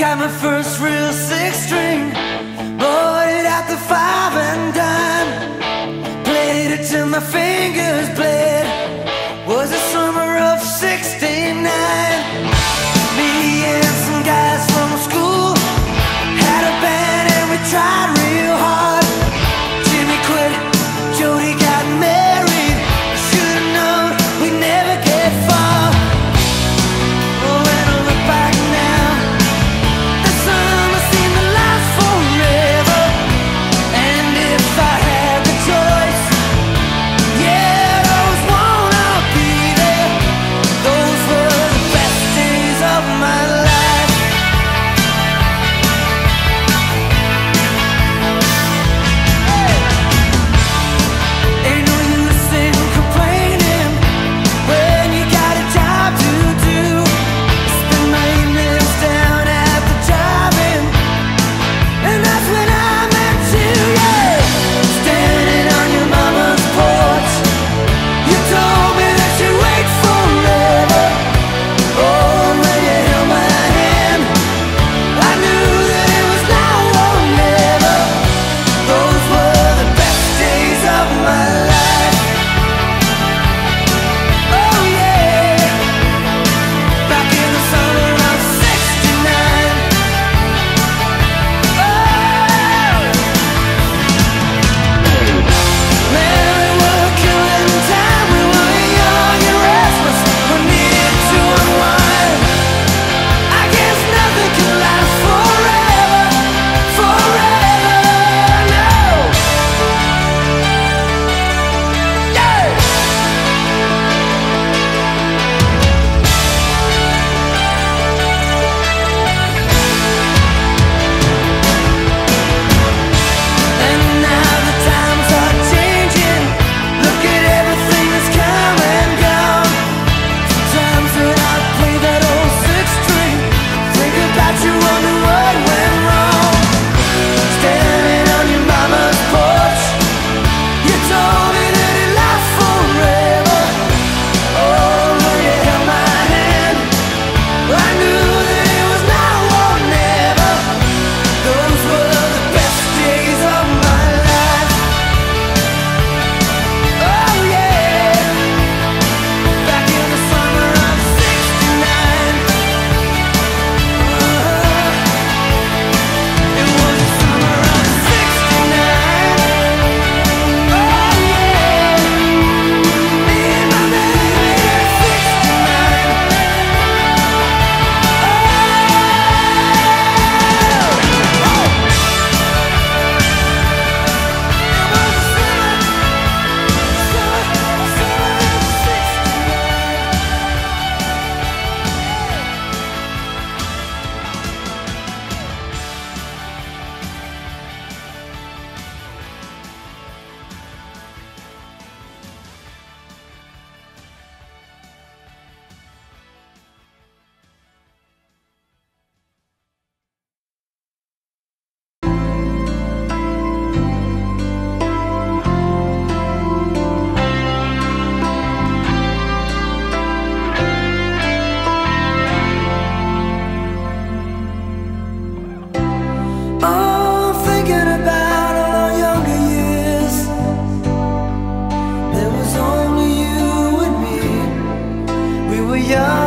Got my first real six string, bought it at the five and dime. Played it till my fingers bled. young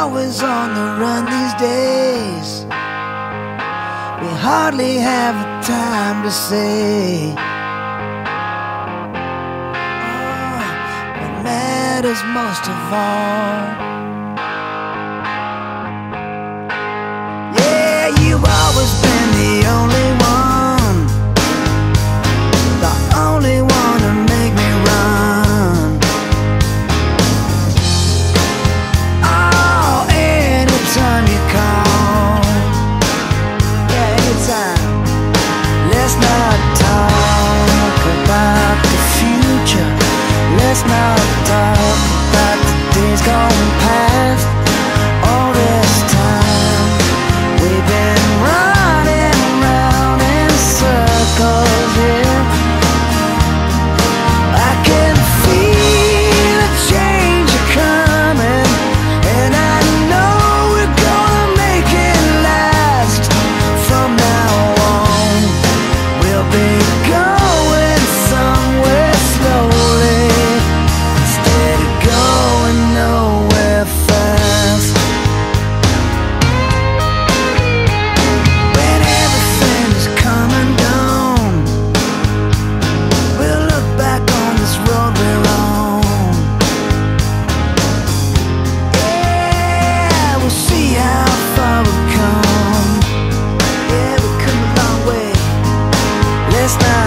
always on the run these days. We hardly have the time to say. Oh, what matters most of all. Yeah, you've always been the only es.